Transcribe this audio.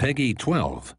Peggy 12.